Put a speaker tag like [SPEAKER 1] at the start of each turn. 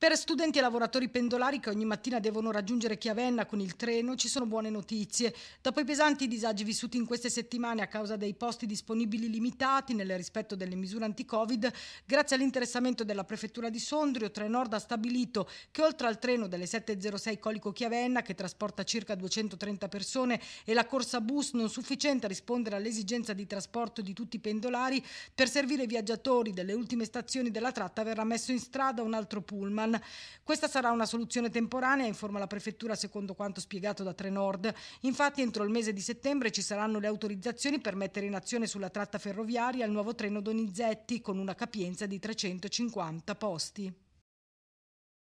[SPEAKER 1] Per studenti e lavoratori pendolari che ogni mattina devono raggiungere Chiavenna con il treno ci sono buone notizie. Dopo i pesanti disagi vissuti in queste settimane a causa dei posti disponibili limitati nel rispetto delle misure anti-Covid, grazie all'interessamento della prefettura di Sondrio, Trenord ha stabilito che oltre al treno delle 706 Colico Chiavenna che trasporta circa 230 persone e la corsa bus non sufficiente a rispondere all'esigenza di trasporto di tutti i pendolari, per servire i viaggiatori delle ultime stazioni della tratta verrà messo in strada un altro pullman Pullman. Questa sarà una soluzione temporanea, informa la prefettura secondo quanto spiegato da Trenord. Infatti entro il mese di settembre ci saranno le autorizzazioni per mettere in azione sulla tratta ferroviaria il nuovo treno Donizetti con una capienza di 350 posti.